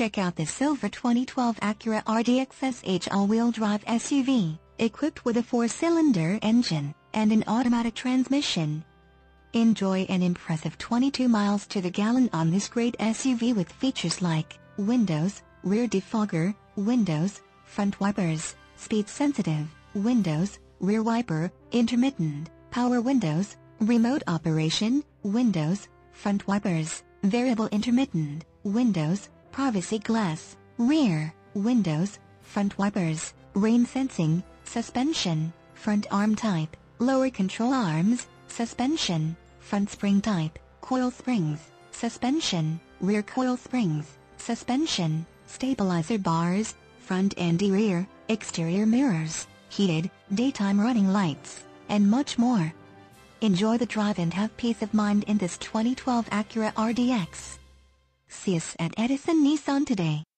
Check out the silver 2012 Acura RDX SH all-wheel drive SUV, equipped with a four-cylinder engine and an automatic transmission. Enjoy an impressive 22 miles to the gallon on this great SUV with features like windows, rear defogger, windows, front wipers, speed sensitive, windows, rear wiper, intermittent, power windows, remote operation, windows, front wipers, variable intermittent, windows, privacy glass, rear, windows, front wipers, rain sensing, suspension, front arm type, lower control arms, suspension, front spring type, coil springs, suspension, rear coil springs, suspension, stabilizer bars, front and rear, exterior mirrors, heated, daytime running lights, and much more. Enjoy the drive and have peace of mind in this 2012 Acura RDX. See us at Edison Nissan today.